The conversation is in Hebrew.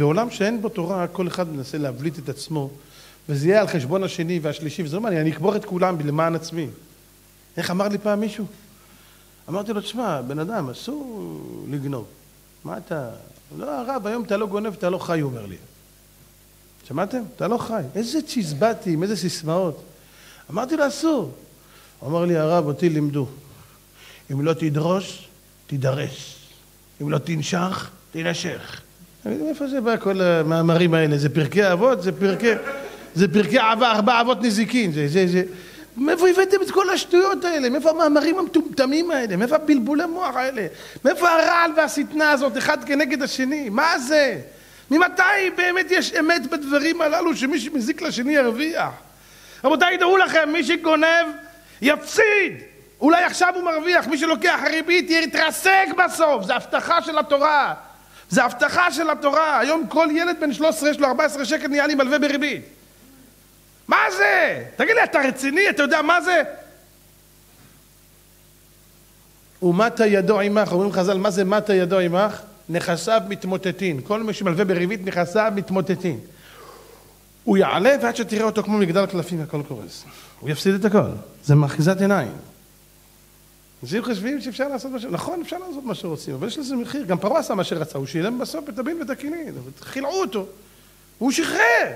בעולם שאין בו תורה, כל אחד מנסה להבליט את עצמו, וזה יהיה על חשבון השני והשלישי, וזה לא מעניין, אני אקבור את כולם למען עצמי. איך אמר לי פעם מישהו? אמרתי לו, תשמע, בן אדם, אסור לגנוב. מה אתה... לא, הרב, היום אתה לא גונב, אתה לא חי, הוא אומר לי. שמעתם? אתה לא חי. איזה צ'יזבטים, איזה סיסמאות. אמרתי לו, אסור. הוא אמר לי, הרב, אותי לימדו. אם לא תדרוש, תידרש. אם לא תנשך, תנשך. מאיפה זה בא כל המאמרים האלה? זה פרקי אבות? זה פרקי... זה פרקי ארבע אבות נזיקין. זה, זה, זה... מאיפה הבאתם את כל השטויות האלה? מאיפה המאמרים המטומטמים האלה? מאיפה הבלבולי מוח האלה? מאיפה הרעל והשטנה הזאת אחד כנגד השני? מה זה? ממתי באמת יש אמת בדברים הללו שמי שמזיק לשני ירוויח? רבותיי, דעו לכם, מי שגונב יפסיד! אולי עכשיו הוא מרוויח, מי שלוקח ריבית יתרסק בסוף, זה הבטחה של התורה. זה הבטחה של התורה. היום כל ילד בן 13 יש לו 14 שקל נהיה לי מלווה בריבית. מה זה? תגיד לי, אתה רציני? אתה יודע מה זה? ומטה ידו עמך, אומרים חז"ל, מה זה מטה ידו עמך? נכסיו מתמוטטין. כל מי שמלווה בריבית, נכסיו מתמוטטין. הוא יעלה ועד שתראה אותו כמו מגדל קלפים הכל קורס. הוא יפסיד את הכל. זה מאחיזת עיניים. אנשים חושבים שאפשר לעשות מה ש... נכון, אפשר לעשות מה שרוצים, אבל יש לזה מחיר. גם פרעה עשה מה שרצה, הוא שילם בסוף את הבן ואת הכינין, חילעו אותו. הוא שחרר!